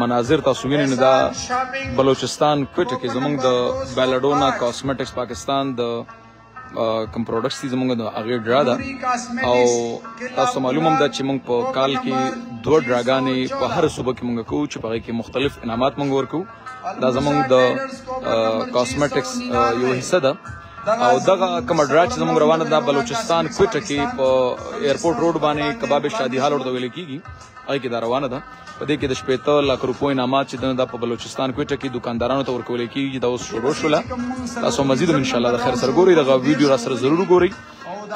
مناظر تاسو وینئ نو دا بلوچستان کوټه کې زمونږ د بیلډونا کاسمیټکس پاکستان د کوم پروډکټس دي زمونږ د هغه ډرا ده او تاسو معلومه ده چې مونږ په کال کې دوه ډراګانې په هر صوبه کې مونږ کوو چې په هغه کې مختلف انعامات مونږ ورکو دا زمونږ د کاسمیټکس یو حصہ ده او دغه کوم ډرا چې زمونږ روانه ده بلوچستان کوټه کې په ایرپورټ روډ باندې کباب شادي هال ورته ویل کیږي هغه کې دا روانه ده په دې کې د شپېته لک روپو انعامات چې دنه د په بلوچستان کوټه کې دکاندارانو ته ورکول کیږي دا اوس شروع شوله تاسو مزید ان شاء الله د خیر سره ګوري دغه ویډیو را سره ضرور ګوري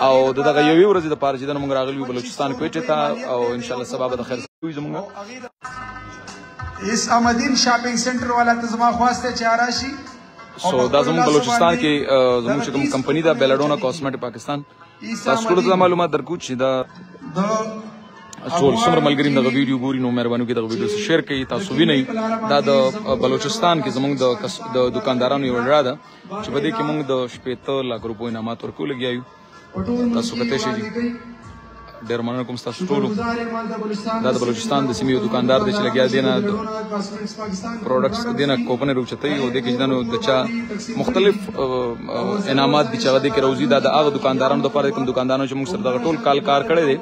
او دغه یوې ورځې د پاره چې دنه موږ راغلی بلوچستان کوټه ته او ان شاء الله سبا به د خیر سره زموږ اس امدین شاپینګ سنټر والا ته زما خواسته چې راشي سو دا زموږ بلوچستان کې زموږ کوم کمپنی دا بیلډونا کاسمیټ پاکستان تاسو ټول ته معلومات درکو چې دا ټول څومره ملګری دغه ویډیو ګوري نو مهرباني وکړئ دغه ویډیو سره شیر کړئ تاسو وینئ دا د بلوچستان کې زمونږ د د دکاندارانو یو ډله ده چې په دې کې مونږ د شپېته لاک روپو انعامات ورکول لګیا یو تاسو کته شي ډېر مننه کوم تاسو ټول دا د بلوچستان د سیمې یو دکاندار دی چې لګیا دی نه پروډکټس دی نه کوپن روچته یو د کې جنو د چا مختلف انعامات دي چې هغه د کې روزي دا د هغه دکاندارانو لپاره کوم دکاندارانو چې موږ سره د ټول کال کار کړی دی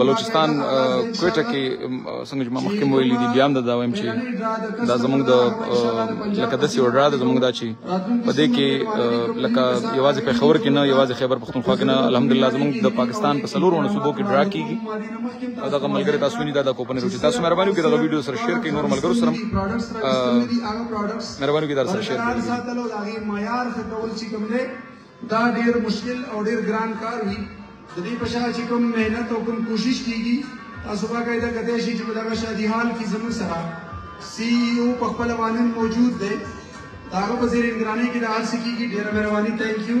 بلوچستان کوټه کې څنګه چې ما مخکې ویلي دي بیا هم دا وایم چې دا زموږ د لکه داسې وړرا ده زموږ دا چې په دې کې لکه یوازې په خبر کې نه یوازې خیبر پښتونخوا کې نه الحمدلله زموږ د پاکستان په څلورو صوبو کې ډرا کیږي او دا ملګری تاسو نه دا د کوپنې روټي تاسو مهرباني وکړئ دا ویډیو سره شیر کړئ نور ملګرو سره مهرباني وکړئ دا سره شیر کړئ دا ډیر مشکل او ډیر ګران کار وي د دې په شا چې کوم مهنت او کوم کوشش کیږي تاسو باقاعده کتای شئ چې په دغه شادي حال کې زموږ سره سی ای او په خپل باندې موجود دی دا هغه په زیر انګراني کې د هر څه کیږي ډیره مهرباني ثانک یو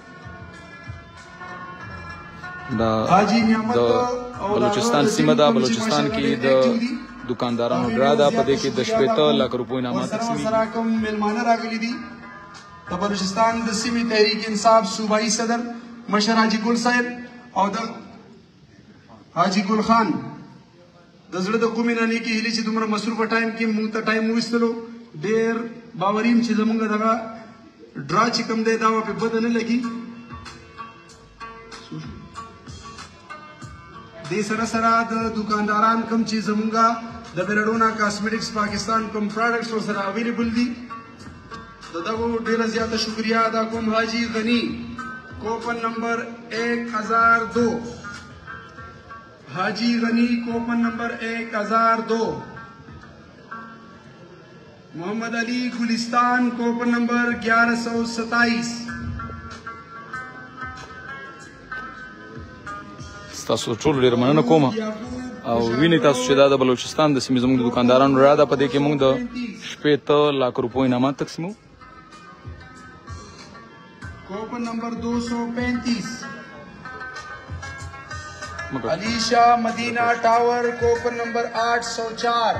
دا د بلوچستان سیمه ده بلوچستان کې د دکاندارانو ډرا ده په دې کې د شپېته لک روپو انعامات تقسیمېږي سره کوم مېلمانه راغلي دي د بلوچستان د سیمې تحریک انصاف صوبایي صدر مشر حاجي ګل صاحب او د حاجی ګل خان د زړه د کومې نه نیکی هیلې چې دومره مصروف ټایم کې مونږ ته ټایم وستلو ډیر باوریم چې زمونږ دغه ډرا چې کوم دی دا په بد نه لګي دې سره سره د دکانداران کم چې زمونږه د بیرډونا کاسمیټکس پاکستان کوم پروډکټس سره اویلیبل دي د دغو ډیره زیاته شکریا ادا کوم حاجی غنی کوپن نمبر 1002 حاجی غنی کوپن نمبر 1002 محمد علی گلستان کوپن نمبر 1127 تاسو ټول ډیر مننه کوم او ویني تاسو چې دا د بلوچستان د سیمې زموږ د دکاندارانو را ده په دې کې موږ د شپې ته لاکھ روپو انعامات تقسیمو کوپن نمبر 235 علی شاہ مدینہ ٹاور کوپن نمبر 804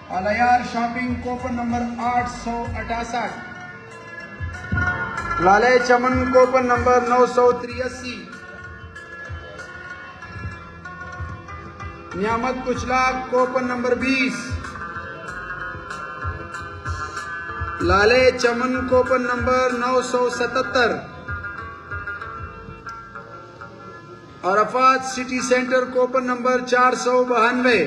الیار شاپنګ کوپن نمبر 868 لاله چمن کوپن نمبر 983 نعمت کچلا کوپن نمبر 20 لاله چمن کوپن نمبر 977 عرفات سٹی سینٹر کوپن نمبر چار سو بہانوے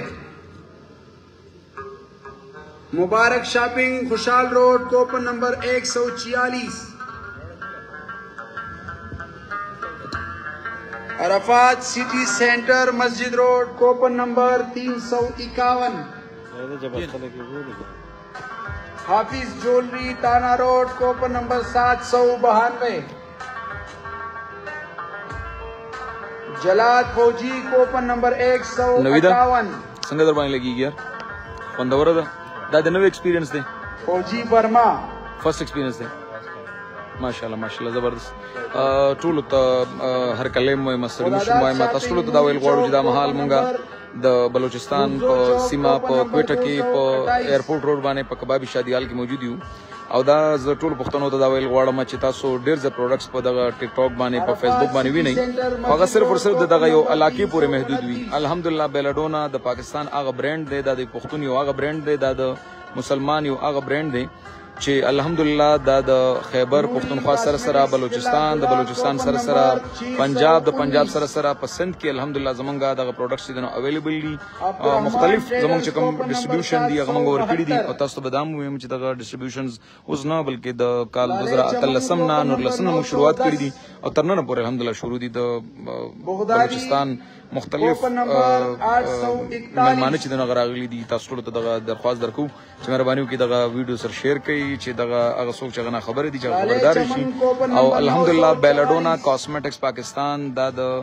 مبارک شاپنګ خوشحال روډ کوپن نمبر 146 عرفات سیټی سینټر مسجد روډ کوپن نمبر 351 حافظ جولری تانا روډ کوپن نمبر 792 جلاد فوجي کوپن نمبر 158 نوې ده څنګه در باندې لګیږي یار خوندوره ده دا د نوې ایکسپیرینس دی فوجي برما فرست ایکسپیرینس دی ماشاءالله ماشاءالله زبردست ټول ته هر کله مو مستر مشم وای ما تاسو ټول ته دا ویل غواړو چې دا مهال مونږه د بلوچستان په سیمه په کوټه کې په ایرپورټ روډ باندې په کبابي شادیال کې موجود یو او دا زه ټول پښتنو ته دا ویل غواړم چې تاسو ډیر زر پروډکټس په دغه ټیک ټاک باندې په فیسبوک باندې وینئ هغه صرف او صرف دغه یو علاقې پورې محدود وي الحمدلله بیلډونا د پاکستان هغه برانډ دی د پښتون یو هغه برانډ دی د مسلمان یو هغه برانډ دی چې الحمدلله دا د خیبر پښتونخوا سره سره بلوچستان د بلوچستان سره سره پنجاب د پنجاب سره سره په سند کې الحمدلله زمونږه دغه پروډکټس دي نو اویلیبل دي مختلف زمونږ چې کوم ډیسټریبیوشن دی هغه موږ ورکړي دي او تاسو به دا مو ویم چې دغه ډیسټریبیوشنز اوس نه بلکې د کال 2013 نه نور لسنه موږ شروعات کړې دي او تر نن پورې الحمدلله شروع دي د بلوچستان مختلف مېلمانه چې دغه راغلي دي تاسو ټول ته دغه درخواست درکو چې مهرباني وکړي دغه ویډیو سره شیر کړئ چې دغه هغه څوک چې غنا خبرې دي چې خبردار شي او الحمدلله بیلاډونا کاسمیټکس پاکستان دا د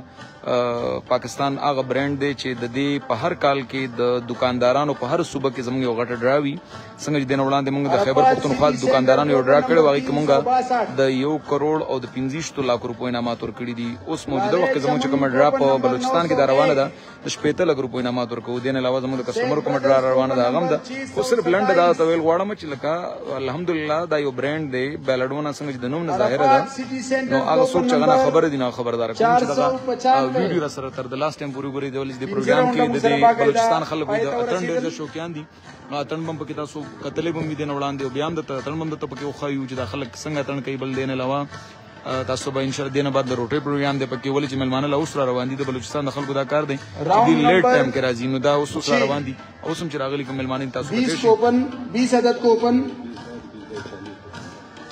پاکستان هغه برانډ دی چې د دې په هر کال کې د دکاندارانو په هر صوبه کې زموږ یو غټه ډراوي څنګه چې دین وړاندې موږ د خیبر پښتونخوا د دکاندارانو یو ډرا کړو هغه کې موږ د یو کروڑ او د 15 لک روپو انعامات ورکړي دي اوس موجوده وخت کې زموږ کوم ډرا په بلوچستان کې دا روانه ده د شپېته لګ روپو انعامات ورکو دین علاوه زموږ د کسٹمر کوم ډرا روانه ده غم ده خو صرف لنډ دا ته ویل غواړم چې لکه الحمدلله دا یو برانډ دی بیلډونه څنګه د نوم نه ظاهر ده نو هغه څوک چې غنا خبره دي نه خبردار کوم چې دا ویډیو را سره تر د لاست ټایم پورې ګوري د ولې د پروګرام کې د بلوچستان خلکو د اتن ډېر شوقیان دي اتن بم پکې تاسو کتلې بم دي نه وړاندې او بیا هم د اتن بم د ته پکې وخایو چې د خلک څنګه اتن کوي بل دین علاوه تاسو به ان شاء الله دینه بعد د روټي پروګرام دی پکې ولې چې ملمانه له اوس را روان دي د بلوچستان د خلکو دا کار دی دی لیټ ټایم کې راځي نو دا اوس را روان دي اوس هم چې راغلي کوم ملمانه تاسو 20 کوپن 20 عدد کوپن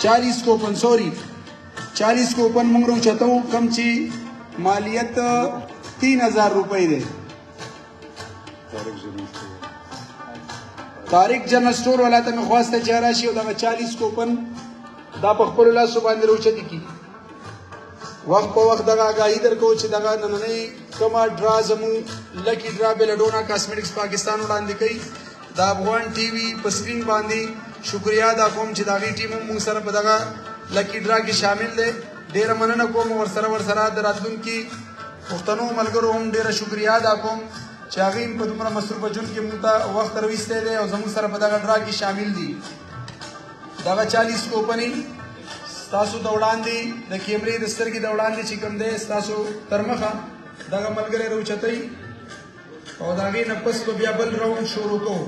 40 کوپن سوري 40 کوپن موږ روچتو کم چې مالیت 3000 روپۍ دی طارق جنرال سٹور والا ته مې خواسته چې راشي او دغه 40 کوپن دا په خپل لاسو باندې روچت کی وخت په وخت دغه آگاهی درکو چې دغه نننې کما ډرا زمو لکی ډرا بلډونا کاسمیټکس پاکستان وړاندې کړي د افغان ټي وي په سکرین باندې شکریا دا کوم چې دغه ټیم موږ سره په دغه لکی ډرا کې شامل دی ډیره مننه کوم ورسره ورسره د راتلونکي پښتنو ملګرو هم ډیره شکریا ادا کوم چې هغه په دومره مصروف جون کې موږ ته وخت رويسته دي او زموږ سره په دغه ډرا کې شامل دي دغه 40 اوپننګ تاسو د وړاندې د کیمرې د سترګې د وړاندې چې کوم دی تاسو ترمخه دغه ملګری روچتای او داغه نه پس په بیا بل راوند شروع کوو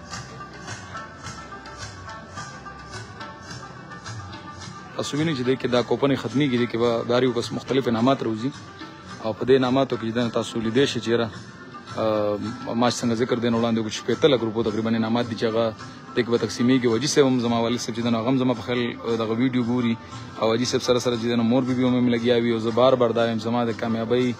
تاسو وینئ چې د کې دا کوپنې ختميږي د کې به داري بس مختلف انعامات روزي او په دې انعاماتو کې دا تاسو لیدې شي چې را ما څنګه ذکر دین وړاندې کوم چې په تل ګروپو تقریبا انعامات دي چې هغه د کې به تقسیمېږي وجي سه هم زما والد سب چې دا غم زما په خل دا ویډیو ګوري او وجي سب سره سره چې نو مور بي بي هم لګیا وي او زه بار بار دا زما د کامیابی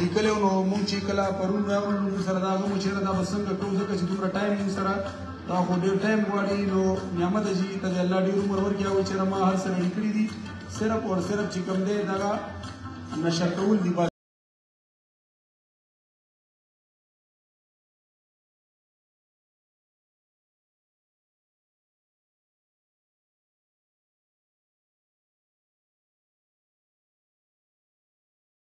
لیکلی و، نو موږ چې کله پرون راغلو نو سره دا غوښتنه چې دا به څنګه کوو، ځکه چې دومره ټایم موږ سره دا خو ډېر ټایم غواړي، نو نعمت جي ته دې الله ډېر عمر ورکړي، هغوی چېرې ما هر څه ریډي کړي دي، صرف او صرف چې کوم دی دغه نشر کول دي بس.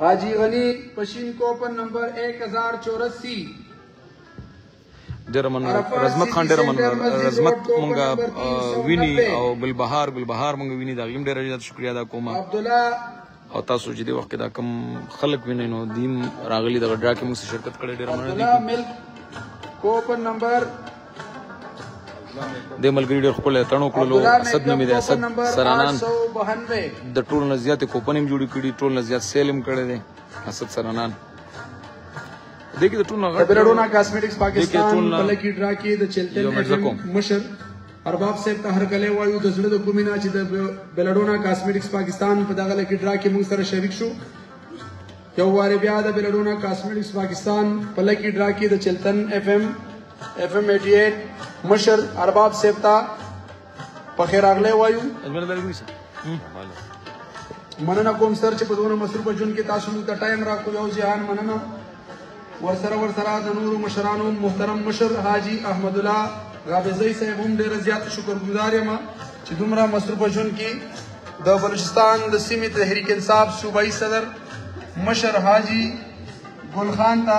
حاجی غنی پشین کوپن نمبر 1084 ډېر مننه رزمت خان ډېر مننه رزمت مونږه ویني او ګلبهار ګلبهار مونږ ویني دا غیم ډېر زیات شکریا ادا کوم عبد الله او تاسو چې د وخت دا کم خلک وینئ نو دیم راغلی د ډرا کې موږ شرکت کړی ډېر مننه کوپن نمبر د ملګری ډېر خپل تڼو کړلو اسد نومې د اسد سرانان د ټول نه زیات کوپنیم جوړ کړي ټول نه زیات سیلم کړي دي اسد سرانان دغه ټول نه غټ بلډونا کاسمیټکس پاکستان په لکی ډرا کې د چلتن مشر ارباب صاحب ته هر کله وایو د زړه د کومې نه چې د بلډونا کاسمیټکس پاکستان په دغه لکی ډرا کې موږ سره شریک شو یو واره بیا د بلډونا کاسمیټکس پاکستان په لکی ډرا کې د چلتن اف ام اف ام 88 مشر ارباب صاحب ته په خیر اغله وایو مننه کوم سر چې په دونه مصروف جون کې تاسو موږ ته ټایم راکو یو جهان مننه ورسره ورسره د نورو مشرانو محترم مشر حاجی احمد الله غابزی صاحب هم ډیر زیات شکرګزار یم چې دومره مصروف جون کې د بلوچستان د سیمې تحریک انصاف صوبایي صدر مشر حاجی ګل خان ته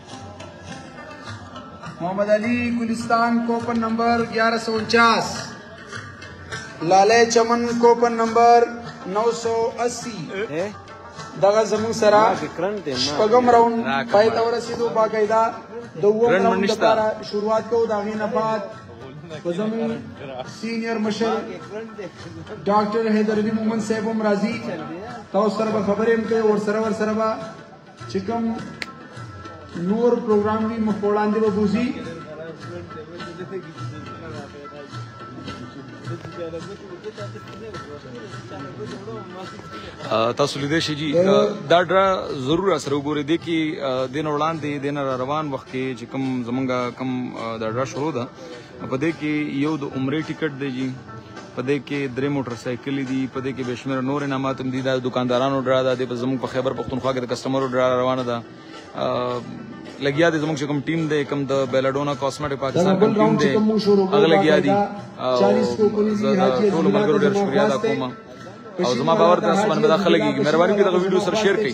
محمد علی گلستان کوپن نمبر 1149 لاله چمن کوپن نمبر 980 دغه زمون سره شپږم راوند پای ته ورسېدو باقاعده د ووم راوند لپاره شروعات کوو دا غینه بعد زمون سینیئر مشر ډاکټر حیدر علي مومن صاحب هم راځي تاسو سره خبرې هم کوي ور سره ور سره چې کوم نور پروګرام وي مخ وړاندې به بوزي تاسو لیدې شي جی دا ډرا ضرور سره وګورئ د کی دین وړاندې دین روان وخت کې چې کوم زمونږه کوم دا ډرا شروع ده په دې کې یو د عمرې ټیکټ دی جی په دې کې درې موټر سایکل دي په دې کې به شمیر نور انعامات هم دي دا دکاندارانو ډرا ده د زموږ په خیبر پښتونخوا کې د کسٹمرو ډرا روانه ده لګیا دي زموږ کوم ټیم دی کوم د بیلاډونا کاسمیټ پاکستان کوم ټیم دی هغه لګیا دي او ټول ملګرو ډیر شکریا ادا کوم او زما باور تاسو باندې دا خلګي مهرباني وکړئ دا ویډیو سره شیر کړئ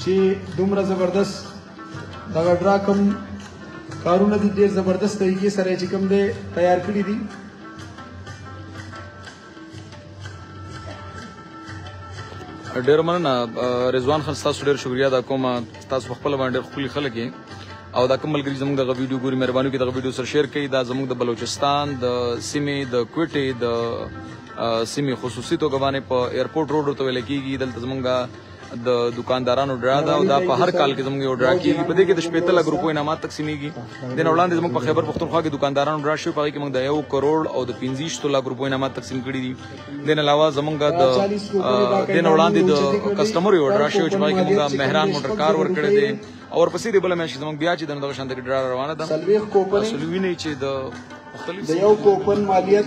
چې دومره زبردست دغه ډرا کوم کارونه دي ډېر زبردست طریقې سره چې کوم دی تیار کړي دي ډېر مننه رضوان خان تاسو ډېر شکریا دا کوم تاسو په خپل باندې خپل خلک او دا کوم ملګری زموږ دغه ویډیو ګوري مهرباني وکړئ دغه ویډیو سره شیر کړئ دا زموږ د بلوچستان د سیمې د کوټې د سیمې خصوصي توګه باندې په ایرپورټ روډ ته ویل کیږي دلته زمونږ د دکاندارانو ډرا ده او دا په هر کال کې زموږ یو ډرا کیږي په دې کې د شپېته لک روپو انعامات تقسیمیږي د نه وړاندې زموږ په خیبر پښتونخوا کې دکاندارانو ډرا شوې په هغې کې موږ د یو کروړ او د پنځه لک روپو انعامات تقسیم کړي دي د نه علاوه زموږ د د نه وړاندې د کسټمر یو ډرا شوې چې په هغې کې موږ مهران موټر کار ورکړی دی او ورپسې د بل میاشت زموږ بیا چې د دغه شان د ډرا روانه ده سلوي نه چې د مختلف د یو کوپن مالیت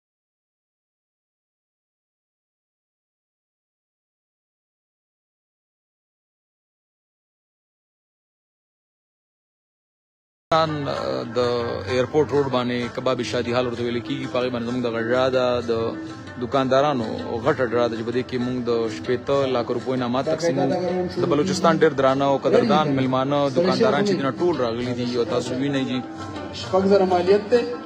پاکستان د ایرپورټ روډ باندې کباب شادي حال ورته ویل کیږي په باندې زموږ د غړډا د دکاندارانو او غټ ډرا د جبدې کې موږ د شپېته لک روپو نه مات تقسیم د بلوچستان ډېر درانه او قدردان ملمانه دکانداران چې دنا ټول راغلي دي او تاسو وینئ جی شپږ زره مالیت ته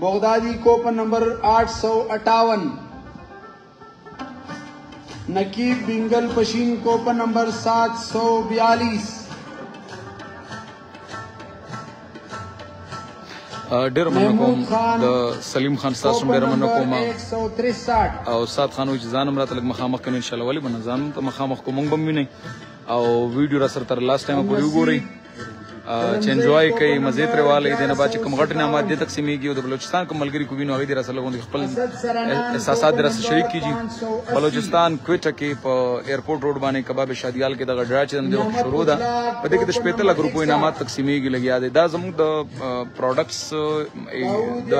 بغدادی کوپن نمبر آٹھ سو اٹھاون نقیب بنگل پشین کوپن نمبر سات سو بیالیس ډیر مننه کوم د سلیم خان تاسو ډیر مننه کوم او سات خان وچ ځانم راته لګ مخامخ کنه ان شاء الله ولی بنه ځانم ته مخامخ کوم مونږ بم ویني او ویډیو را سره تر لاست ټایم پورې وګورئ چې انجوای کوي مزه تر والی دنه با چې کوم غټ نه ماده تقسیمېږي او د بلوچستان کوم ملګری کوي نو هغه د رسل غوندي خپل احساسات در سره شریک کیږي بلوچستان کوټه کې په ایرپورټ روډ باندې کباب شادیال کې د غډرا چې د شروع ده په دې کې د شپېته لګ روپو انعامات تقسیمېږي لګیا دي دا زموږ د پروډکټس د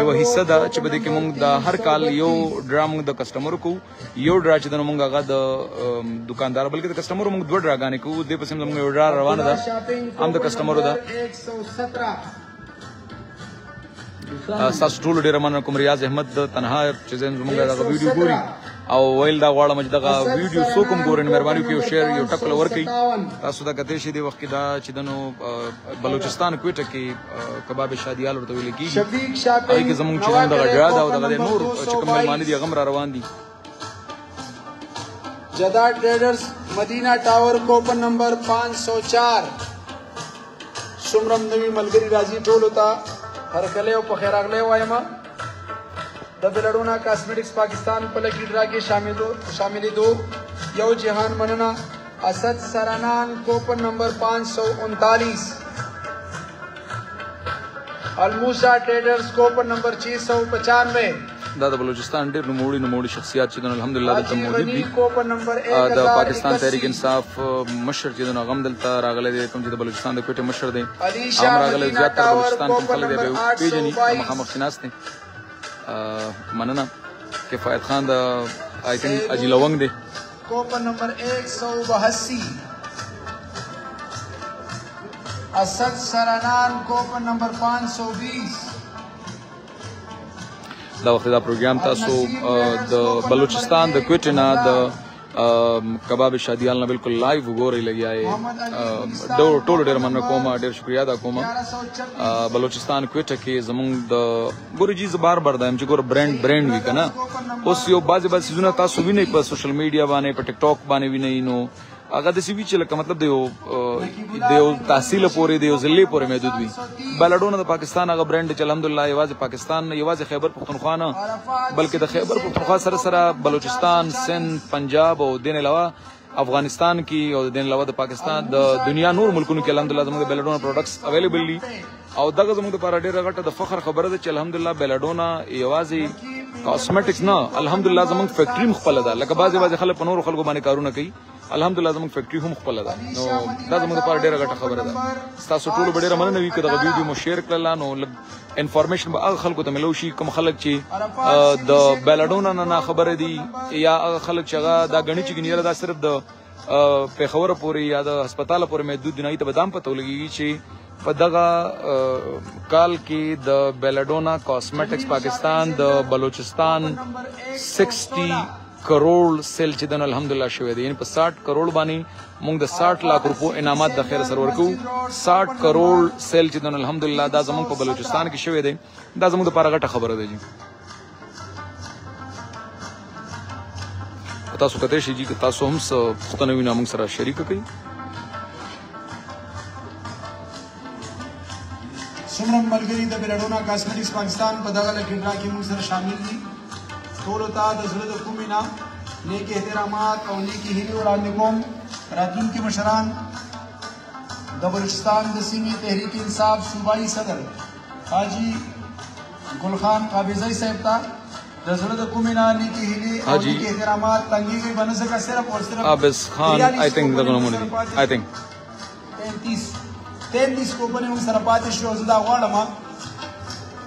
یو حصہ ده چې په دې کې موږ د هر کال یو ډرام د کسٹمر کوو یو ډرا چې دنه مونږ هغه د دکاندار بلکې د کسٹمر مونږ دوه ډراګانې کوو د پسې مونږ یو ډرا روانه ده هم د کسٹمر ده 117 تاسو ټول ډیر مننه کوم ریاض احمد د تنها چې زم زمونږ دا ویډیو ګوري او ویل دا غواړم چې دغه ویډیو سو کوم ګورن مهرباني کوي شیر یو ټکل ورکړي تاسو دا کته شي دی وخت کې دا چې دنو بلوچستان کوټه کې کباب شادیال ورته ویل کیږي شفیق شاپینګ هغه زموږ چې نن دغه جهاد او دغه نور چې کوم ملمانه دي غم را روان دي جدا ټریډرز مدینه ټاور کوپن نمبر 504 سمرم نوی ملګری راځي ټول ته هر کله او په خیر اغله وایم د بلډونا کاسمیټکس پاکستان په لکی ډرا کې شاملو شاملې دو یو جهان مننه اسد سرنان کوپن نمبر پانچ سو انتالیس الموسا ټریډرز کوپن نمبر چھ سو پچانوے دا د بلوچستان ډېر نوموړي نوموړي شخصیات چې د الحمدلله دلته موجود دي د پاکستان تحریک انصاف مشر چې د نغم دلته راغلی دی کوم چې د بلوچستان د کوټې مشر دی هم راغلی زیات تر بلوچستان کوم خلک دی به پیژني مخامخ شناس دی مننه کفایت خان د آی تھنک اجي لونګ دی کوپن نمبر 182 اسد سرانان کوپن نمبر 520 دا وخت دا پروګرام تاسو د بلوچستان د کوټې نه د کباب شادیال نه بالکل لایو وګورئ لګیا یې ډور ټول ډیر مننه کوم ډیر شکریا دا کوم بلوچستان کوټه کې زمونږ د ګورو جی زبار بردایم چې ګور برند برند وی کنه اوس یو بازي بازي سيزونه تاسو وینئ په سوشل میډیا باندې په ټیک ټاک باندې وینئ نو هغه د سیوی چې لکه مطلب د یو د یو تحصیل پورې د یو ضلع پورې محدود وي بلډونه د پاکستان هغه برند چې الحمدلله یوازې پاکستان نه یوازې خیبر پښتونخوا نه بلکې د خیبر پښتونخوا سره سره بلوچستان سند پنجاب او دین علاوه افغانستان کې او د دین علاوه د پاکستان د دنیا نور ملکونو کې الحمدلله زموږ د بیلډونا پروډکټس اویلیبل دي او دغه زموږ لپاره ډیره غټه د فخر خبره ده چې الحمدلله بیلډونا یوازې کاسمیټکس نه الحمدلله زموږ فیکټری هم خپل ده لکه بعضی بعضی خلک په نور خلکو باندې کارونه کوي الحمدلله زموږ فیکټری هم خپل ده نو دا زموږ لپاره ډیره غټه خبره ده تاسو ټول ډیره مننه وی کړه غوډیو مو شیر کړل نو انفارمیشن به هغه خلکو ته ملو شي کوم خلک چې د بیلډونه نه نه خبره دي یا هغه خلک چې هغه دا غني چې ګنیره دا صرف د پیښور پورې یا د هسپتال پورې محدود نه ته بدام پته ولګي چې په دغه کال کې د بیلډونا کاسمیټکس پاکستان د بلوچستان 60 کروڑ سیل چې دن الحمدلله شوې دي یعنی په 60 کروڑ باندې مونږ د 60 لک روپو انعامات د خیر سر ورکو 60 کروڑ سیل چې دن الحمدلله دا زمونږ په بلوچستان کې شوې ده دا زمونږ لپاره غټه خبره ده جی تاسو کته شي جی تاسو هم څه پښتنوي نامو سره شریک کړئ څومره ملګري د بلډونا کاسمیټکس پاکستان په دغه لکه ډرا کې موږ سره شامل دي ټول ته د زړه د کومې نه نیک احترامات او نیکی هیلې وړاندې کوم راتلونکي مشران د بلوچستان د سیمې تحریک انصاف صوبایي صدر حاجی ګلخان قابضی صاحب ته د زړه د کومې نه نیکی هیلې او نیکی احترامات تنګیږي بنځکه صرف او صرف عابس خان آی تھنک دغه نمونه آی تھنک 33 33 کوپنې موږ سره پاتې شو زه دا غواړم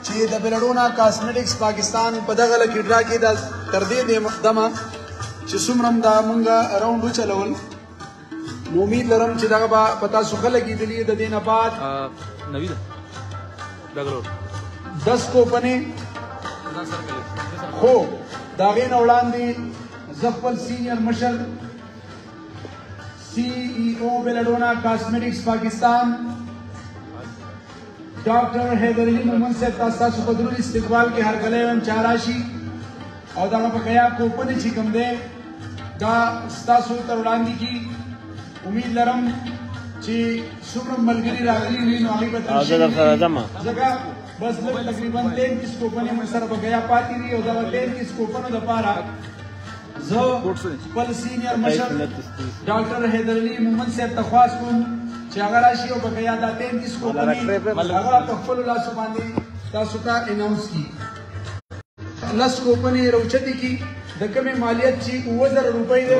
چې د بلډونا کاسمیټکس پاکستان په دغه لکه ډرا کې د تر دې دمه چې څومره دا مونږه راوند وچلول نو امید لرم چې دغه به په تاسو ښه لګېدلي د دې نه بعد نوي ده ډګلور دس کوپنې خو د هغې نه وړاندې زه خپل سینیر مشر CEO Belladonna Cosmetics Pakistan ډاکټر حیدرعلی مومن صاحب تاسو په درو استقبال کې هر کله هم چاراشي او دا په خیا کوپن چې کوم دی دا تاسو تر وړاندې کی امید لرم چې څومره ملګری راغلي وي نو هغه به تاسو دا سره ځم ځکه بس لږ تقریبا 33 کوپنې مې سره بګیا پاتې دي او دا 33 کوپنو د پاره زه خپل سینیر مشر ډاکټر حیدر علي مومن صاحب ته خواست کوم چې هغه راشي او بقیا دا 33 کوپنې هغه په خپل لاس باندې تاسو ته اناونس کی لس کوپنې روچتې کی د کمې مالیت چې 2000 روپۍ ده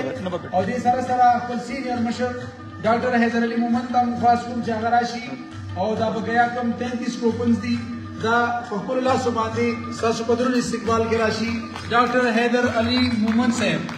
او دې سره سره خپل سینیر مشر ډاکټر حیدر علي مومند ته موږ خواست کوم چې هغه راشي او دا په ګیا کوم 33 کوپنز دي دا په خپل لاسو باندې ستاسو په درون استقبال کې راشي ډاکټر حیدر علي مومند صاحب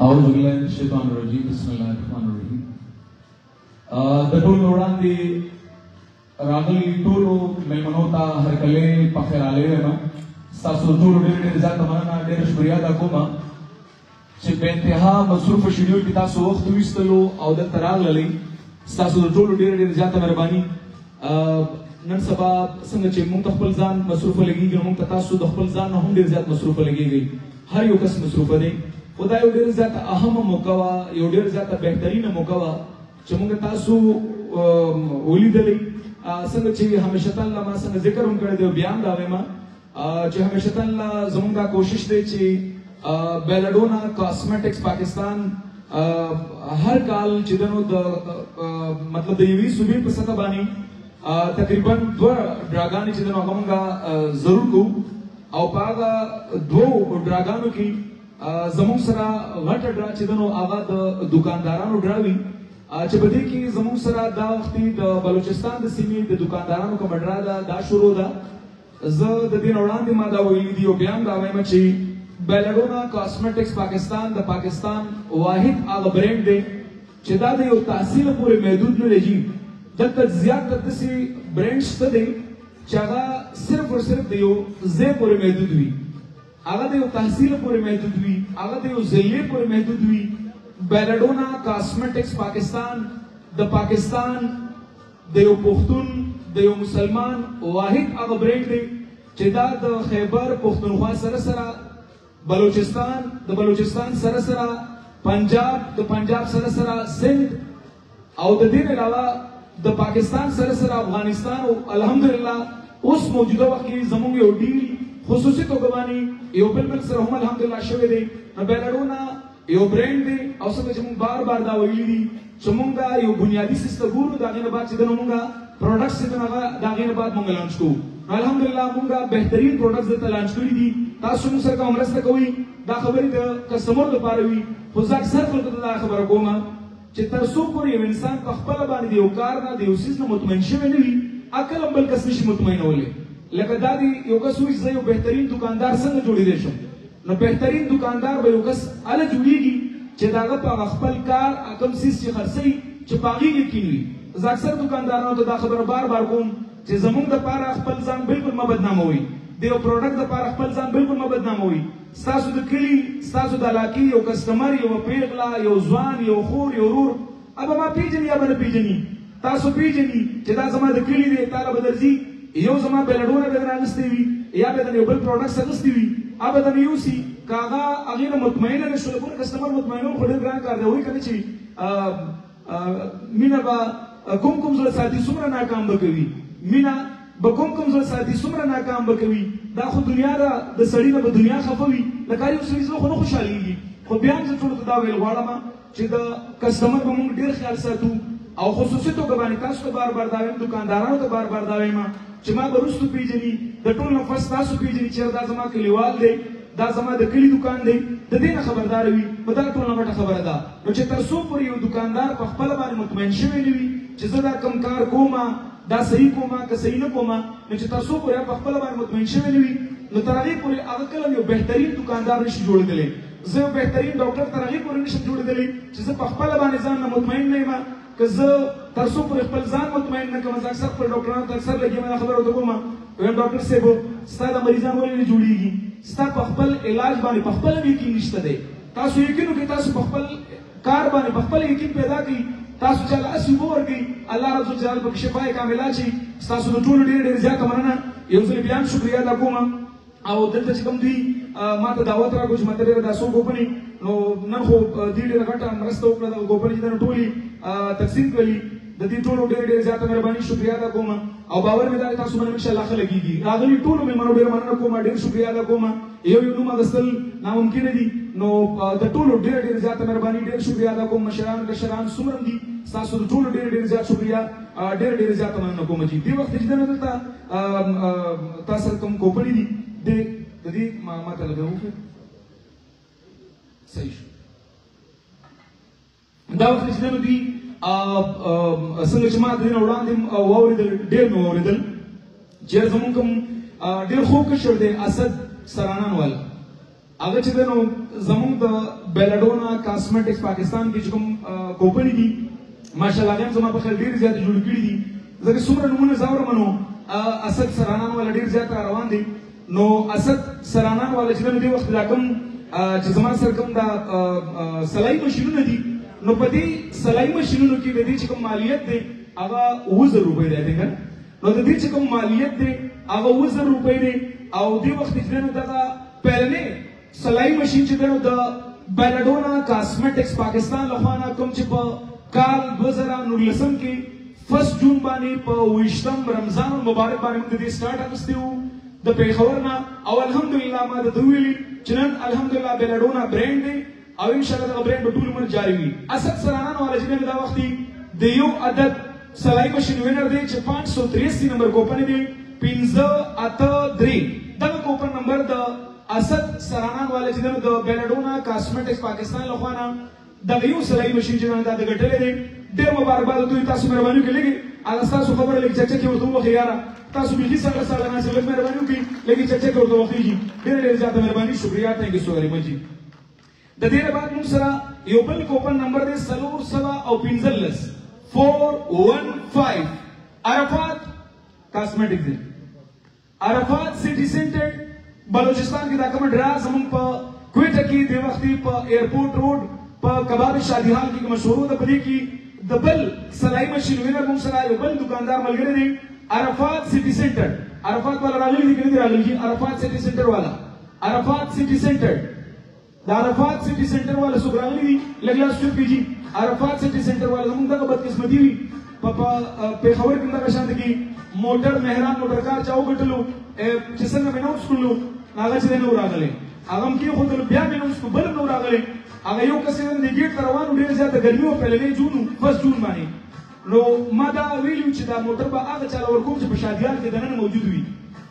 اعوذ بالله من الشیطان الرجیم بسم الله الرحمن الرحیم د ټول وړاندې راغلي ټول مېمنو ته هر کله په خیر علي ما تاسو ټول ډېر ډېر ځکه مننه ډېر شکریا دا کوم چې په انتها مصروف شډیول کې تاسو وخت وستلو او د تراغللې تاسو ټول ډېر ډېر زیاته مهرباني نن سبا څنګه چې موږ خپل ځان مصروف لګیږو موږ تاسو د خپل ځان نه هم ډېر زیات مصروف لګیږي هر یو کس مصروفه دی خو دا یو ډېر زیاته اهمه موقع وه یو ډېر زیاته بهترینه موقع وه چې موږ تاسو ولیدلې څنګه چې همیشه الله ما څنګه ذکر هم کړی دی بیا هم دا وایم چې همیشه الله زموږ دا کوشش دی چې بیلډونا کاسمیټکس پاکستان هر کال چې دنو د مطلب د یوې صوبې په سطح باندې تقریبا دوه ډراګانې چې نو هغه مونږه ضرور کو او په هغه دوه ډراګانو کې زموږ سره غټه ډرا چې نو هغه د دکاندارانو ډراوي چې په دې کې زموږ سره دا وخت د بلوچستان د سیمې د دکاندارانو کوم ډرا دا, دا شروع ده زه د دې وړاندې ما دا ویلي دی او بیا هم دا وایم چې بیلډونا کاسمیټکس پاکستان د پاکستان واحد هغه برانډ دی چې دا د یو تاثیر پورې محدود نه دی دلته زیات د تاسو برانډ شته دی چې هغه صرف او صرف د یو ځای پورې محدود وي هغه د یو تحصیل پورې محدود وي هغه د یو ضلع پورې محدود وي بیلډونا کاسمیټکس پاکستان د پاکستان د یو پښتون د یو مسلمان واحد هغه برانډ دی چې دا د خیبر پښتونخوا سره سره بلوچستان د بلوچستان سره سره پنجاب د پنجاب سره سره سند او د دې علاوه د پاکستان سره سره افغانستان او الحمدلله اوس موجوده وخت کې زموږ یو ډیل خصوصي توګه باندې یو بل بل سره هم الحمدلله شوی دی نو بلډونه یو برانډ دی او څنګه چې موږ بار بار دا ویلي دي چې موږ دا یو بنیادي سیسته ګورو دا غینه بعد چې دنه موږ پروډکټس چې دغه دا غینه بعد موږ لانچ کوو الحمدلله موږ بهترین پروډکټس دلته لانچ کړي دي تاسو موږ سره کوم رسته کوي دا خبرې د کسٹمر لپاره وي خو ځکه سر خلکو ته دا خبره کومه چې تر څو پورې یو انسان په خپل باندې د یو کار نه د یو څیز نه مطمئن شوی نه وي عقل هم بل کس نشي مطمئنولی لکه دا دی یو کس وایي زه یو بهترین دکاندار څنګه جوړېدی شم نو بهترین دکاندار به یو کس هله جوړېږي چې د هغه په هغه خپل کار کوم څیز چې خرڅوي چې په هغې یقین وي زه اکثر دکاندارانو ته دا خبره بار بار کوم چې زمونږ دپاره خپل ځان بلکل مه بدناموئ د یو پروډکټ دپاره خپل ځان بلکل مه بدناموئ ستاسو د کلي، ستاسو د علاقې یو کسټمر، یوه پېغله، یو ځوان، یو خور، یو ورور ابه ما پېژني یا به نه پېژني، تاسو پېژني چې دا زما د کلي دی، تاله به درځي، یو زما بېلډونه به یې درنه اخیستی وي یا به یې درنه یو بل پروډکټس اخیستي وي، ابه درنه یوسي، که هغه هغې نه مطمئنه نه شو، لکه ګوره کسټمر مطمئنول خو ډېر ګران کار دی، هغوی که نه چې مینه به کوم کوم زړه ساتي څومره ناکام به کوي مینه به کوم کوم زړه ساتي څومره ناکام به کوي دا خو دنیا ده د سړي نه به دنیا خفه وي لکه یو سړي زړه خو نه خوشحالېږي خو بیا هم زه ټولو ته دا ویل غواړم چې د کسټمر به موږ ډېر خیال ساتو او خصوصي توګه باندې تاسو ته بار بار دا وایم دکاندارانو ته بار بار دا وایم چې ما به وروسته پېژني د ټول نه فرست تاسو پېژني چې دا زما کلیوال دی دا زما د کلي دکان دی د دې نه خبردار وي په دا ټول نه غټه خبره ده نو چې تر څو پورې یو دکاندار په خپل باندې مطمئن شوی نه وي چې زه دا کوم کار کوم دا صحیح کوم که صحیح نه کوم نو چې تر څو پورې په خپل باندې مطمئن شوی نه وي نو تر هغې پورې هغه کله یو بهترین دکاندار نشي جوړېدلی زه یو بهترین ډاکټر تر هغې پورې نشم جوړېدلی چې زه په خپله باندې ځان نه مطمئن نه یم که زه تر څو پورې خپل ځان مطمئن نه کړم زه اکثر خپل ډاکټرانو ته اکثر لګېږم دا خبره ورته کوم وایم ډاکټر صاحب ستا د مریضان ولې نه جوړېږي ستا په خپل علاج باندې په خپله یقین نشته دی تاسو یقین وکړئ تاسو په خپل کار باندې په خپل یقین پیدا کړئ تاسو چې الله سي ور کوي الله رب جلال په شفای کامله چی تاسو د ټول ډیر ډیر زیات مننه یو ځل بیا شکریا دا کوم او دلته چې کوم دی ما ته دعوت راکو چې ماته ډیر تاسو کوپنی نو نن خو دې ډیر غټه مرسته وکړه د کوپنی د ټولي تقسیم کړی د دې ټولو ډېر ډېر زیاته مهرباني شکریا ادا کوم او باور مې دا تاسو باندې ان شاء الله خلګيږي راغلي ټولو مې منو ډېر مننه کوم ډېر شکریا ادا کوم یو یو نوم اغستل ناممکن دي نو د ټولو ډېر ډېر زیاته مهرباني ډېر شکریا ادا کوم مشران کشران څومره دي تاسو د ټولو ډېر ډېر زیات شکریا ډېر ډېر زیاته مننه کوم چې دې وخت چې دنه دلته تاسو کوم کوپړې دي د د دې ما ما ته لګوم صحیح دا وخت چې دنو دوی څنګه چې ما د دې وړاندې واوریدل ډېر مې واوریدل چې زمونږ کوم ډېر خوب کې شو دی اسد سرانان وال هغه چې دنو زمونږ د بیلډونا کاسمیټکس پاکستان کې کوم کمپنی دي ماشاءالله هغه زما په خیر ډېر زیات جوړ کړی دي زه څومره نمونه زاور منو اسد سرانان وال ډېر زیات روان دي نو اسد سرانان والا چې نن دې وخت دا کوم چې زما سره کوم دا سلای ماشینونه دي نو په دې سلای ماشینونو کې د دې چې کوم مالیت دی هغه 2000 روپۍ دی څنګه نو د دې چې کوم مالیت دی هغه 2000 روپۍ دی او دې وخت کې نن دا پهلنې سلایي ماشین چې دی نو د بیلډونا کاسمیټکس پاکستان له خوا نه کوم چې په کال 2019 کې فرست جون باندې په ویشتم رمضان المبارک باندې موږ د دې سٹارټ اخیستی وو د پیښور نه او الحمدلله ما د دویلی چې نن الحمدلله بیلډونا برانډ دی او ان شاء الله دا برانډ ټول عمر جاری وي اسد سرانان والا جنې دا وخت دی یو عدد سلای ماشین وینر دی چې 583 نمبر کوپن دی 15 اته 3 دا کوپن نمبر د اسد سرانان والي چې د بیلډونا کاسمیټکس پاکستان له خوا نه دغه یو سلایي ماشین چې دا د ګټلې دی ډېر مبارکباد دوی تاسو مهرباني وکړئ لږې هغه ستاسو خبره لږ چکچکې ورته ووخې یاره تاسو بیخي سړه سړه ناست لږ مهرباني وکړئ لږې چکچکې ورته وخېږي ډېره ډېره زیاته مهرباني شکریا تنګې سوغري مجي د دې نه بعد موږ سره یو بل کوپن نمبر دی څلور سوه او پنځلس فور ون فایو عرفات کاسمیټک دی عرفات سټي سنټر بلوچستان کې دا کومه ډرا زموږ په کویټه کې د وختي په ایرپورټ روډ په کباب شادي حال کې کومه شروع ده په دې کې د بل سلای ماشین وینر موږ سره یو بل دکاندار ملګری دی عرفات سټي سنټر عرفات والا راغلی دی کړي راغلی عرفات سټي سنټر والا عرفات سټي سنټر د عرفات سټي سنټر والا څوک راغلي دي لږ لاس چوپ کړي جي عرفات سټي سنټر والا زموږ دغه بدقسمتي وي په پېښور کې دغه شان دي موټر مهران موټر کار چا وګټلو چې څنګه مې نوټس کړلو هغه چې نه راغلی هغه هم کې خو تل بیا مې نوټس کو بل نه راغلی هغه یو کس نن د ګیټ تر روانو ډېر زیاته ګرمي او پهلنې جون فس جون باندې نو ما دا ویلو چې دا موټر به هغه چا ورکوم چې په شادیال کې دننه موجود وي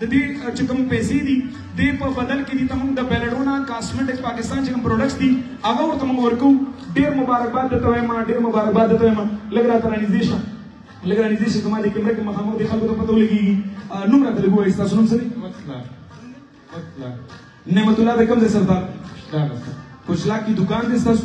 د دې چې کوم پیسې دي د په بدل کې دي ته موږ د بیلډونا کاسمیټکس پاکستان چې کوم پروډکټس دي هغه ورته موږ ورکو ډېر مبارکباد درته وایم ډېر مبارکباد درته وایم لږ راته رانږدې شه لږ رانږدې شه زما د کیمرې کې مخامخ دې خلکو ته پته ولګېږي نوم راته لږ ووایي ستاسو نوم څه دی نعمت الله د کوم ځای سردار کوچلاک کی دکان دی ستاسو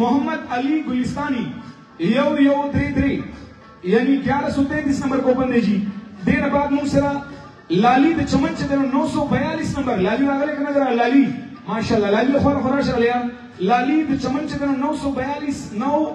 محمد علی گلستانی یو یو درې درې یعنی 1133 نمبر کوپن دی جی دیر بعد مون سره لالی د چمن چې درو 942 نمبر لالی راغلی کنه درا لالی ماشاءالله لالی خور خور راشه لالی د چمن چې درو 942 9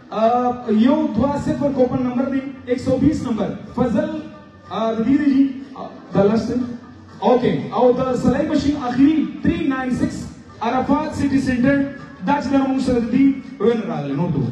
یو دوا صفر کوپن نمبر دی 120 نمبر فضل د دې دی د لاست اوکې او د سلای ماشين اخیری 396 عرفات سټي سنټر دا چې موږ سره دی وین راغلی نو دوه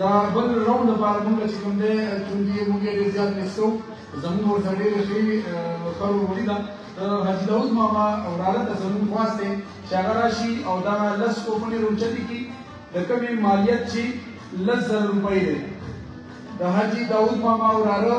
دا بل راوند لپاره موږ چې کوم دی توندي موږ ډېر زیات نشو زموږ ورته ډېر ښې خبرو وړي ده حاجي داود ماما او لاله ته زموږ خواست دی چې هغه راشي او دا لس کوپنې روچتې کړي د کومې مالیت چې لس زره روپۍ دی د حاجي داود ماما او لاله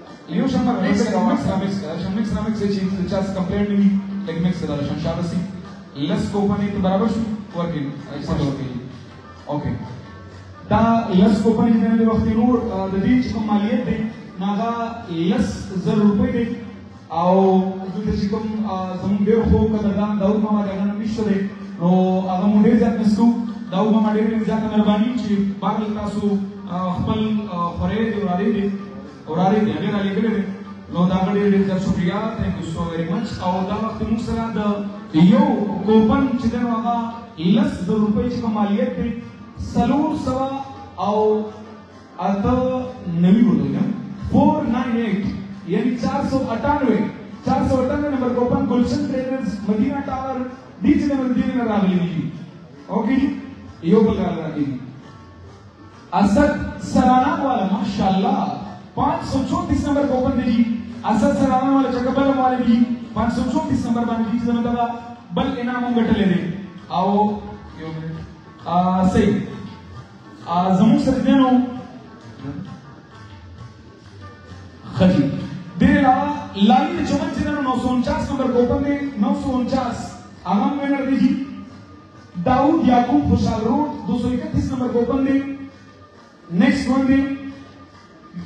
یو شان مکس مکس مکس مکس شان مکس مکس چې چې چا څه کمپلین نه وي لګ مکس دا شان شابه سي لس کو پنه ته برابر شو ورګي ایسا ورګي اوکې دا لس کو پنه ته د وخت نور د دې چې کوم مالیت دی ناغه لس زر روپۍ دی او دلته چې کوم زموږ ډېر خو قدردان داود ماما دی هغه نه نشته دی نو هغه مونږ ډېر زیات مسکو داود ماما ډېر زیاته مهرباني چې بار تاسو خپل خورې دی وراره دی اوراري دې غیر علی ګلې نو دا غړي ډېر ډېر شکریا ثانک یو سو ویری مچ او دا وخت موږ سره د یو کوپن چې دا هغه لس زر روپۍ چې مالیت دی سلور سوا او اته نوي بولو نه فور ناین ایټ یعنی چار سو اټانوے چار سو اټانوے نمبر کوپن گلشن ٹریڈرز مدینہ ٹاور بیچ نمبر دینے راغلی دی اوکے یو بل راغلی دی اسد سرانان والا ماشاءاللہ 534 نمبر کو اوپن دی جی اسد سرانان والا چکه بل موالی دی جی 534 نمبر باندې جی زموږ دا بل انعام هم ګټلې دی او یو ا صحیح ا زموږ سره دی نو خجی دې علاوه لالی چمن چې نو 949 نمبر کو اوپن دی 949 هغه وینر دی جی داود یعقوب خوشحال روډ 231 نمبر اوپن دی نیکسٹ ون دی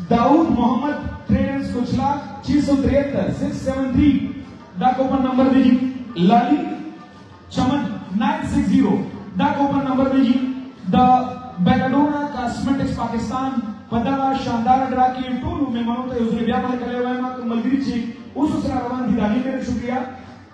داود محمد ٹریڈرز کچلا 673 673 دا کوپن نمبر دی جی لالی چمن 960 دا کوپن نمبر دی جی دا بیلڈونا کاسمیٹکس پاکستان په دغه شاندار ډرا کې ټول مېلمنو ته یو ځل بیا مننه کوم ملګري چې اوس سره روان دي دا لري شکریا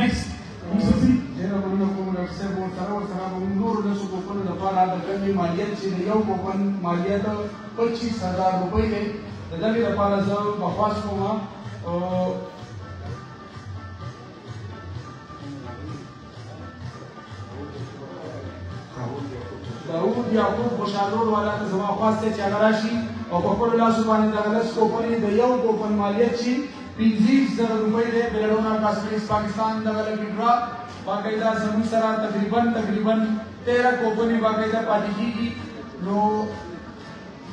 Next. ډېره مننه کوم ډاکټر صاحب ورسره ورسره به موږ نورو لسو کوپنو لپاره د کمې مالیت چې د یو کوپن مالیت پچیس هزار روپۍ دی د دغې لپاره زه بخواست کوم داود یعقوب خوشالور والا ته زما خواست دی چې هغه راشي او په خپلو لاسو باندې دغه لس کوپن یې د یو کوپن مالیت چې پنځوس زره روپۍ دی بیرونه کاسپریس پاکستان دغه لکي ډرا باقاعده زموږ سره تقریبا تقریبا تیرا کوپنې باقاعده پاتې کېږي نو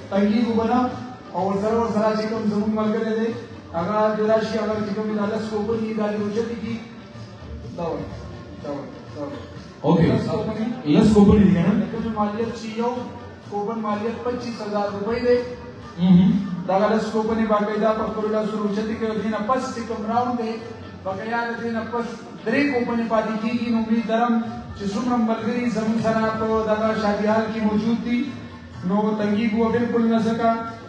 تنګي وبنا او سره ور سره چې کوم زموږ ملګری دی هغه د راشي هغه چې کوم د لس کوپن یې دا لوچتې کېږي اوکے لس کوپن دی کنه لکه مالیت چې یو کوپن مالیت 25000 روپۍ دی دا لس کوپن باقاعده په خپل لاس سره چتی کې دینه پس چې کوم راوند دی بقیا د دینه پس درې کوپن پاتې کیږي نو می درم چې څومره ملګری زم سره په دغه شادیال کې موجود دي نو تنګي بو بالکل نه زکه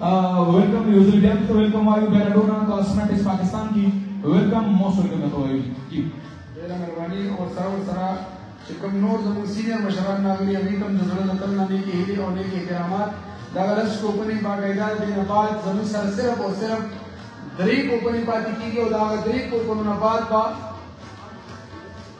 ویلکم یو ځل بیا ته ویلکم وایو بیلډونا کاسمیټکس پاکستان کی ویلکم موست ویلکم ته وایو کی ډیر مهرباني او سره سره چې کوم نور زموږ سینیئر مشران راغلي هغوی ته هم د زړه له تل نه نیکې هیلې او نیک احترامات دغه لس کوپنۍ باقاعده دې نه بعد زموږ سره صرف او صرف درې کوپنۍ پاتې کېږي او د هغه درې کوپنو نه بعد به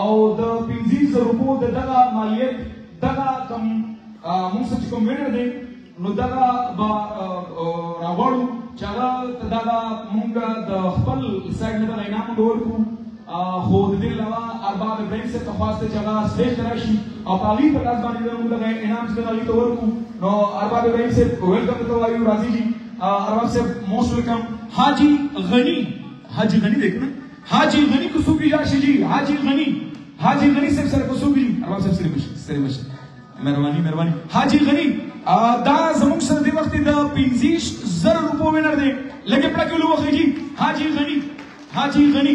او د پنځیز روپو د دغه مالیت دغه کم موږ څه چې کوم ویډر دی نو دغه به راوړو چې هغه ته دغه موږ د خپل سایډ نه دغه انعام ډول کړو خو د دې علاوه ارباب ابراهیم صاحب ته خواسته چې هغه سټیج ته راشي او په هغوی په لاس باندې زموږ دغه انعام چې هغوی ته ورکړو نو ارباب ابراهیم صاحب ویلکم ته وایو راځي جي ارباب صاحب موسټ ویلکم حاجي غني حاجي غني دی که نه حاجی غنی کو سوګی راشي جی حاجی غنی حاجی غنی صاحب سره کو سوګی ارباب صاحب سره مشه سره مشه مهرباني مهرباني حاجی غنی دا زموږ سره دی وخت دا 25 زر روپو وینر دی لګي پړه کولو وخت جی حاجی غنی حاجی غنی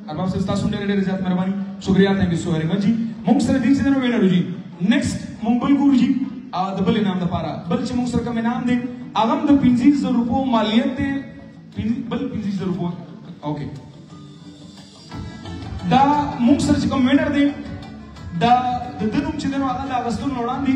ارباب صاحب تاسو ډېر ډېر زیات مهرباني شکریا ته سو هری مچ جی موږ سره دې چې نو ویلو جی نیکسټ موږ بل ګورو جی او د بل نام لپاره بل چې موږ سره کوم نام دی هغه د 15000 روپو مالیت دی بل 15000 روپو اوکې دا موږ سره چې کوم وینر دی دا د دنوم چې دنو هغه د اغستون وړاندې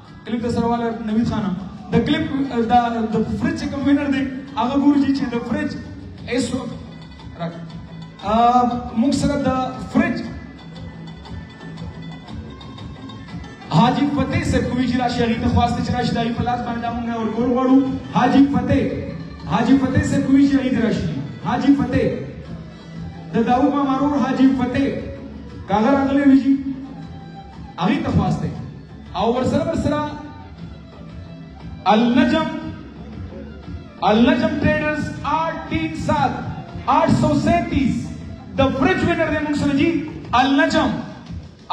کلیپ د سرواله نوید خانه د کلیپ دا د فرج چې کوم وینر دی هغه ګوري چې د فرج ایس راک موږ سره د فرج حاجی فتح سے کوئی جرا شہری تو خواست چرا شدائی پلاس باندې موږ اور کول غواړو حاجی فتح حاجی فتح سے کوئی جرا جرا شدائی حاجی فتح د داو ما مرور حاجی فتح کاغه راغلی ویجی هغه ته خواسته او ورسره ورسره النجم النجم ټریډرز 837 837 د فرج وینر دی موږ سره جی النجم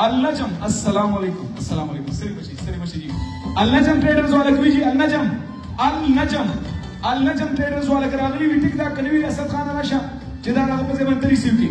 النجم السلام علیکم السلام علیکم سری بشی سری بشی جی النجم ټریډرز والا کوي جی النجم النجم النجم ټریډرز والا کراغلی وی ټیک دا کنوی اسد خان راشه چې دا هغه په ځمن تری سیو کې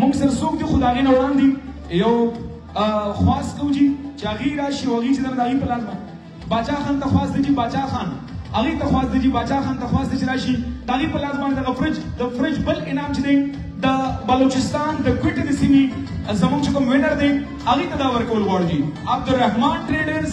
مونږ سره څوک دي خو د هغې نه وړاندې یو خواست کوو جي چې هغې راشي او هغې چې دنه د هغې په لاس باندې باچا خان ته خواست دی جي باچا خان هغې ته خواست دی جي باچا خان ته خواست دی چې راشي د هغې په لاس باندې دغه فرج د فرج بل انعام چې دی د بلوچستان د کوټې د سیمې زموږ چې کوم وینر دی هغې ته دا ورکول غواړو جي عبدالرحمن ټریډرز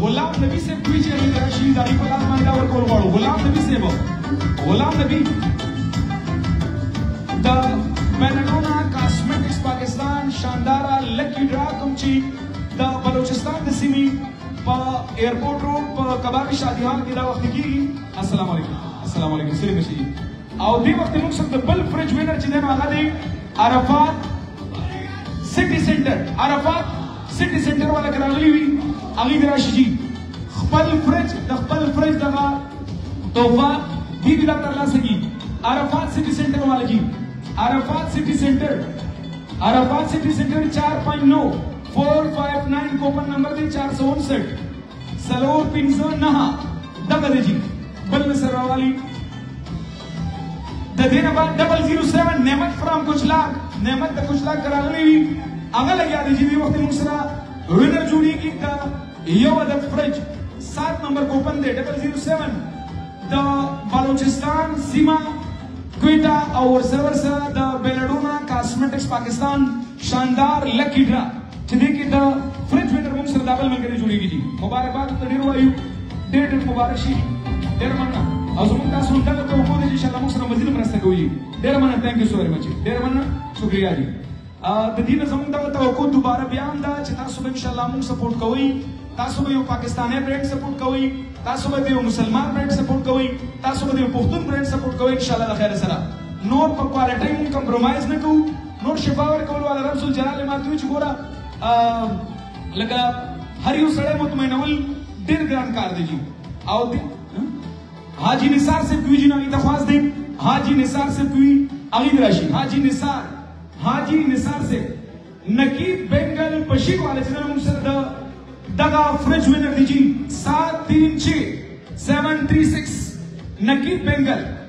غلام نبی سے کوئی چیز نہیں کرا شیز آبی کو لاس مانگا اور کول غوڑو غلام نبی سے وہ غلام نبی دا مینگونا کاسمیٹکس پاکستان شاندارا لکی ڈرا کم چی دا بلوچستان دا سیمی پا ایرپورٹ رو پا کباب شادی ہاں کی دا وقت کی السلام علیکم السلام علیکم سلیم شی او دی وقت موږ سره د بل فرج وینر چې دی نو هغه دی عرفات سټي سنټر عرفات سټي سنټر والا که راغلي وي هغوی دې راشي جي خپل فرج د خپل فرج دغه تحفه دوی دې دا ترلاسه کړي عرفات سټي سنټر والا جي عرفات سټي سنټر عرفات سټي سنټر چار پنج نو فور فائیو نائن کوپن نمبر دی چار سو انسٹھ سلور پنځه نه دغه دی جی بل نه سره راوالي د دې نه بعد ډبل زیرو سیون نعمت فرام کچلاک نعمت د کچلاک راغلی وي هغه لګیا دی چې دې وخت موږ سره وینر جوړیږي دا یو عدد فرج سات نمبر کوپن دی ډبل زیرو سیون د بلوچستان سیمه کویټا او ورسره ورسره د بیلډونا کاسمیټکس پاکستان شاندار لکی ډرا چې دې کې د فرج ویټر موږ سره دابل ملګری جوړیږي دي مبارکباد ته ډیر وایو ډیر ډیر مبارک شي ډیر مننه او زموږ تاسو هم دغه ته وګورئ چې انشاءالله موږ سره مزید مرسته کوي ډیر مننه ثانک یو سو ویری مچ ډیر مننه شکریا دي د دې نه زموږ دغه توقع دوباره بیا هم ده چې تاسو به انشاءالله موږ سپورټ کوئ تاسو به یو پاکستانی برانډ سپورټ کوئ تاسو به یو مسلمان برانډ سپورټ کوئ تاسو به یو پښتون برانډ سپورټ کوئ انشاءالله د خیر سره نور په کوالټۍ موږ کمپرومایز نه کوو نور شفا ورکول والا رمز الجلال ماته وی چې ګوره لکه هر یو سړی مطمئنول ډیر ګران کار دی او دی حاجی نثار سے کوی جنانی تخواست دی حاجی نثار سے کوی اغید راشی حاجی نثار حاجی نثار سے نقیب بنگل بشیر والے جنہوں نے مجھے دا دگا فرج وینر دیجی سات تین چھ سیون تری سکس نقیب بنگل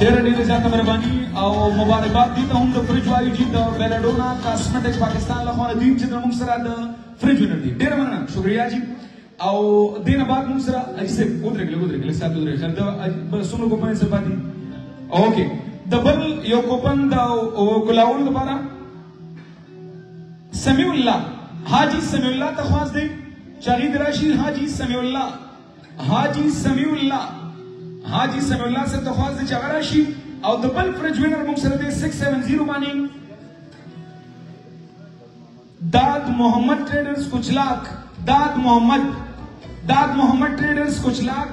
ډېر ډېر زیاته مهرباني او مبارکباد دي ته هم د فریج وایو چې د بیلاډونا کاسمیټک پاکستان له خوا دي چې موږ سره د فریج ونر دي ډېر مننه شکریا جی او دین بعد موږ سره ایسه ودرګل ودرګل ساتو درګل دا سونو کوپن سره پاتې اوکې دبل یو کوپن دا ګلاول لپاره سمیع الله حاجی سمیع الله ته خواست دی چاغی دراشی حاجی سمیع الله حاجی سمیع الله حاجی سمیع الله سره ته خواست دی چاغ راشي او د بل فرج وینر موږ سره دی 670 باندې داد محمد ټریډرز کوچلاک داد محمد داد محمد ټریډرز کوچلاک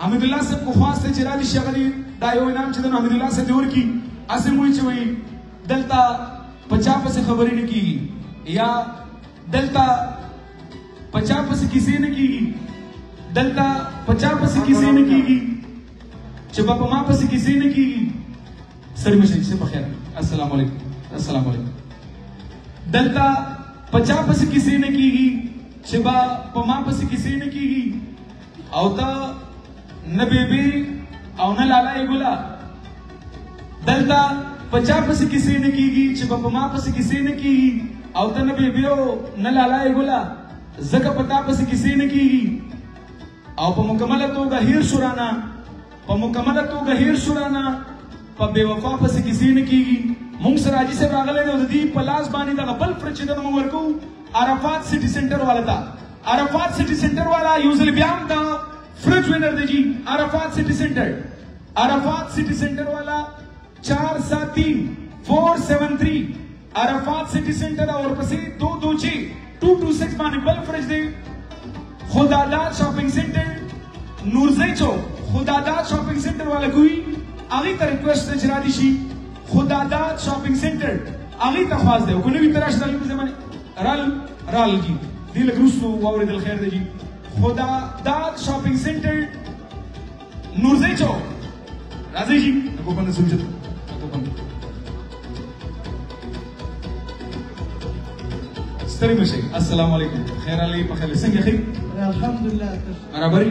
حمید الله صاحب کو خواست چې را دي شغلي دا یو انعام چې د حمید الله صاحب ور کی اسې موږ چې وي دلته پچا پس خبرې نه کیږي یا دلته پچا پس کیسې نه کیږي دلته پچا پس کیسې نه کیږي چې په ما پس کیسې نه کیږي سر مې شي په خیر السلام علیکم السلام علیکم دلته پچا پس کیسې نه کیږي چې با په ما پس کیسې نه کیږي او ته نه بیبي او نه لالا یې ګلا دلته په چا پسې کیسې نه کیږي چې په ما پسې کیسې نه کیږي او ته نه بیبي او نه لالا یې ګلا زکه پتا پسې کیسې نه کیږي او په مکمله توګه هیر شورانه په مکمله توګه هیر شورانه په بے وفا پسې کیسې نه کیږي مونږ سره راځي سره راغلي د دې په لاس باندې د بل فرچې د مونږ ورکو عرفات سټي سنټر والتا عرفات سټي سنټر والا یو ځل بیا هم د فرج وینر دی جی عرفات سټي سنټر عرفات سټي سنټر والا 473 473 عرفات سټي سنټر اور پسې 226 226 باندې بل فرج دی خدا داد شاپینګ سنټر نورزی چوک خدا داد شاپینګ سنټر والا کوي هغه ته ریکوست چې را دي شي خدا داد شاپینګ سنټر هغه ته خواست دی او کو نوی تراش دغه په زمانه رال رال جی دی لږ روسو واورېدل خیر دی جی خو دا دا شاپینګ سنټر نورزی چوک راځئ جی دغو باندې سوچ دغو باندې ستړي مشي السلام علیکم خیر علی په خیر څنګه خیر الحمدلله برابرۍ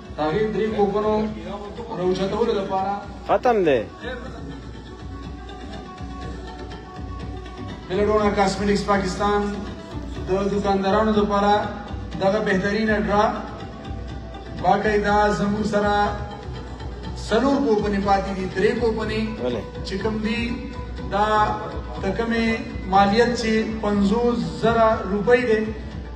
هغې درې کوپنو راوچتولو لپاره ختم دی بلډونا کاسمیټکس پاکستان د دکاندارانو لپاره دغه بهترینه ډرا باقاعده زموږ سره سلور کوپنې پاتې دي درې کوپنې چې کوم دي دا د کومې مالیت چې پنځوس زره روپۍ دی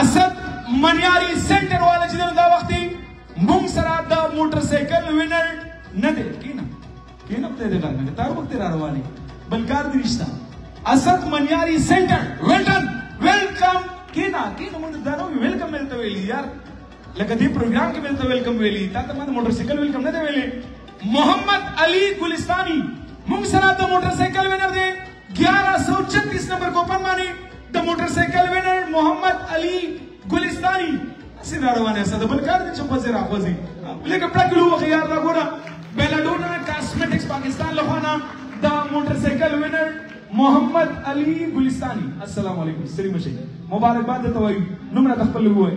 اسد منیاری سنټر والا چې دا وخت مونږ سره د موټر سایکل وینر نه دی کینه کینه په دې غږ تار وخت را رواني بلکار دې نشته اسد منیاری سنټر ویلډن ویلکم کینا کینا مونږ دا نو ویلکم ملته ویلی یار لکه دې پروګرام کې ملته ویلکم ویلی تا ته مونږ موټر سایکل ویلکم نه دی ویلی محمد علی ګلستانی مونږ سره د موټر سایکل وینر دی گیارہ سو چھتیس نمبر کو پن مانی دا موٹر سائیکل وینر محمد علی گلستانی اسی دا روانه ساده بل کار دی چې په زیرا خوځي لکه پړک لو خيار دا ګوره بیلاډونا کاسمیټکس پاکستان له خوانا دا موټر سایکل وینر محمد علي ګلستاني السلام علیکم سلیم شي مبارکباد ته وایو نومره تخپل وایي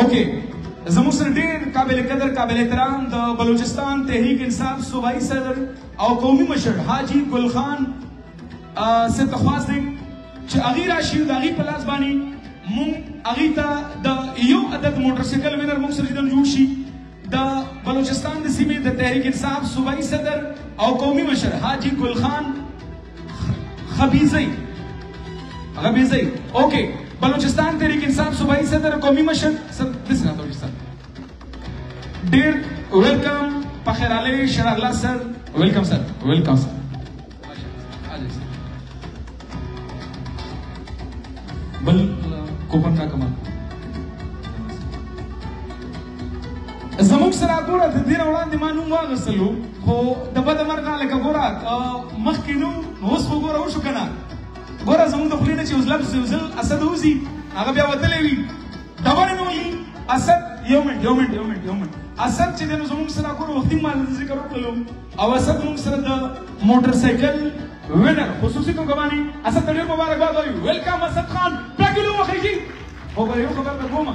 اوکې زموږ سره ډېر قابل قدر قابل احترام د بلوچستان تحریک انصاف صوبایي صدر او قومي مشر حاجي ګل خان سه تخواست دی چې هغه راشي د هغه په لاس باندې مونږ هغه ته د یو عدد موټر سایکل وینر مونږ سره جوړ شي د بلوچستان د سیمې د تحریک انصاف صوبایي صدر او قومي مشر حاجي ګل خان خبیزی غبیزی اوکې بلوچستان تحریک انصاف صوبایي صدر قومي مشر داسې راته وایي سر ډېر ویلکم په خیر علي شر الله سر ویلکم سر ویلکم سر بل کوپن کا کمال زموږ سره ګوره د دې نه وړاندې ما نوم واغستلو خو د بده مرغه لکه ګوره مخکې نوم نو اوس خو ګوره وشو که نه ګوره زموږ د خولې نه چې اوس لفظ یو ځل اسد وځي هغه بیا وتلی وي دا ولې نه وایي اسد یو منټ یو منټ یو منټ یو منټ اسد چې دی نو زموږ سره ګوره وختي ما د ذکر وکړلو او اسد موږ سره د موټر سایکل وینر خصوصي کوم کمانی اسد ته ډېر مبارکباد وایو ویلکم اسد خان پرګلو مخې کې خو به یو خبر درکوم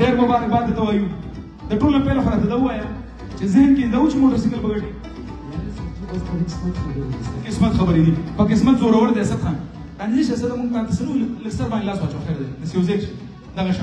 ډېر مبارکباد درته وایو د ټول نه پیل خو راته دا ووایه چې ذهن کې دا و چې موټر سایکل به ګټې قسمت خبرې دي په قسمت زورور دی اسد خان دا نه شي سره مونږ ته څه نو لږ سر باندې لاس واچو خیر دی د سیوزیک دغه